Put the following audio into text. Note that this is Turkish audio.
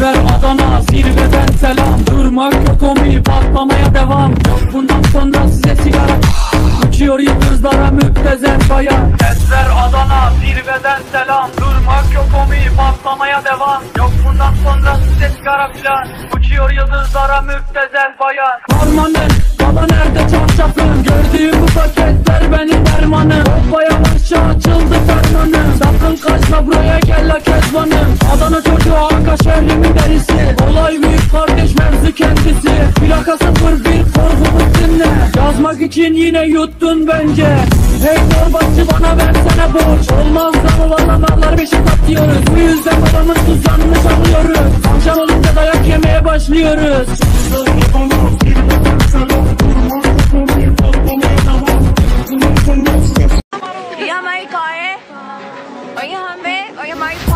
ver Adana zirveden selam. Durmak yok omi patlamaya devam. Yok bundan sonra size sigara Uçuyor yıldızlara müptezel kaya Ses ver Adana zirveden selam. Durmak yok omi patlamaya devam. Yok bundan sonra size sigara plan Uçuyor yıldızlara müptezel bayan. Harmanın bana Adana çocuğu Anka şehrimin delisi Olay büyük kardeş mevzu kendisi. Plaka sıfır bir korkumuz dinle. Yazmak için yine yuttun bence. Hey torbaççı bana versene borç. Olmaz da olanamalar beşi şey satıyoruz Bu yüzden babamın tuzağını çalıyoruz Akşam olunca dayak yemeye başlıyoruz. Are you hungry? Are you hungry?